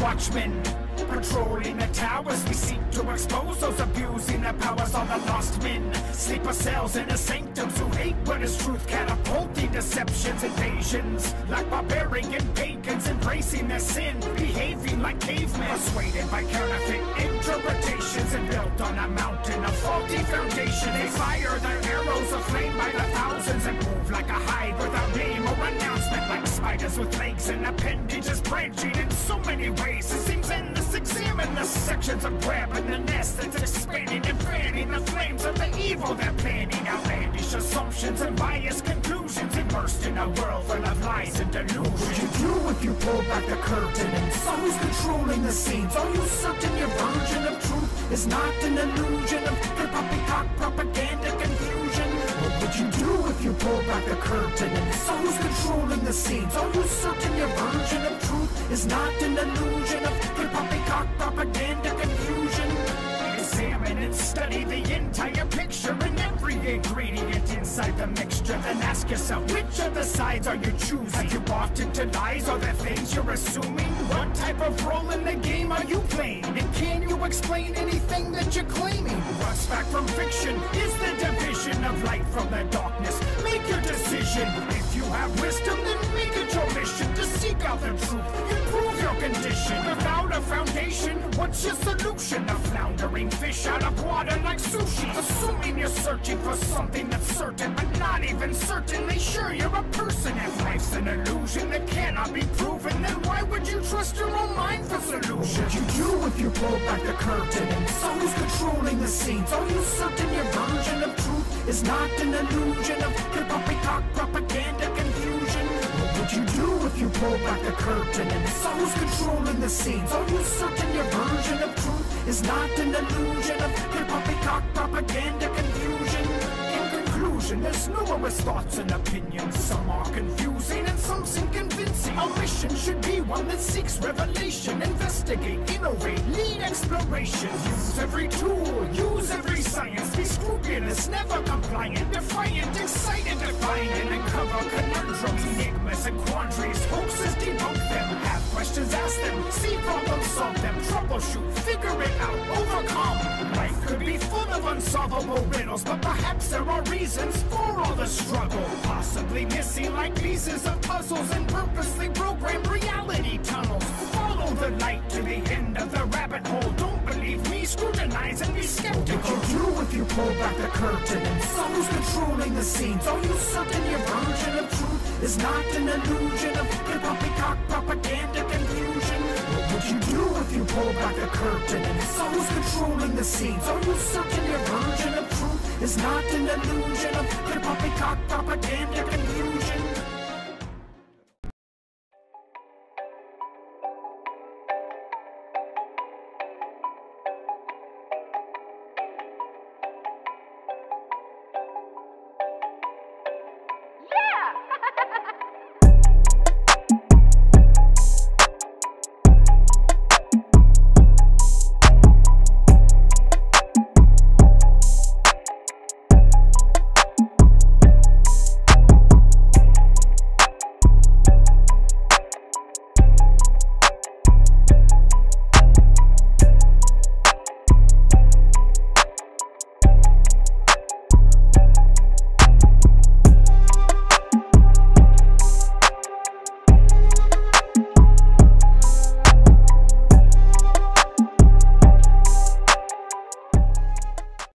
watchmen. Patrolling the towers, we seek to expose those abusing their powers. All the lost men, sleeper cells in the sanctums who hate what is truth, catapulting deceptions, invasions. Like barbarian pagans, embracing their sin, behaving like cavemen, persuaded by counterfeit interpretations and built on a mountain of faulty foundation. They fire their arrows of flame by the thousands and move like a hive without name or announcement, like spiders with legs and appendages branching in so many ways. It seems endless. Examine the sections of grabbing the nest that's expanding and fanning the flames of the evil they're planning. Outlandish assumptions and biased conclusions immersed in a world full of lies and delusions. What would you do if you pulled back the curtain and saw who's controlling the scenes? Are you certain your version of truth is not an illusion of poppycock propaganda confusion? What you do if you pulled back the curtain and saw who's controlling the scenes? Are you certain your version of truth is not an illusion of poppycock propaganda confusion? Examine and study the entire picture and every ingredient inside the mixture. Then ask yourself, which of the sides are you choosing? Have you bought into lies or the things you're assuming? What type of role in the game are you playing? Explain anything that you're claiming? What's fact from fiction? Is the division of light from the darkness? Make your decision. If you have wisdom, then make it your mission to seek out the truth. Improve your condition. Without a foundation, what's your solution? Floundering fish out of water like sushi. Assuming you're searching for something that's certain, but not even certainly sure you're a person. If life's an illusion that cannot be proven, then why would you trust your own mind for solutions? What you do if you pulled back the curtain saw who's controlling the scenes? Are you certain your version of truth is not an illusion of poppycock propaganda? What would you do if you pulled back the curtain and saw who's controlling the scenes? Are you certain your version of truth is not an illusion of poppycock propaganda confusion? In conclusion, there's numerous thoughts and opinions. Some are confusing and some seem convincing. Our mission should be one that seeks revelation, investigate, innovate, lead exploration. Use every tool, use every science, be scrupulous, never compliant, defiant, excited find and uncover and quandaries. Hoaxes debunk them, have questions, ask them, see problems, solve them, troubleshoot, figure it out, overcome. Life could be full of unsolvable riddles, but perhaps there are reasons for all the struggle. Possibly missing like pieces of puzzles and purposely programmed reality tunnels. Follow the light to the end of the rabbit hole. Don't believe me, scrutinize and be skeptical. What you do if you pulled back the curtain and who's controlling the scenes? Are you certain your version of truth is not an illusion of poppycock propaganda confusion? What would you do if you pulled back the curtain and saw who's controlling the scenes? Are you certain your version of truth is not an illusion of poppycock propaganda confusion?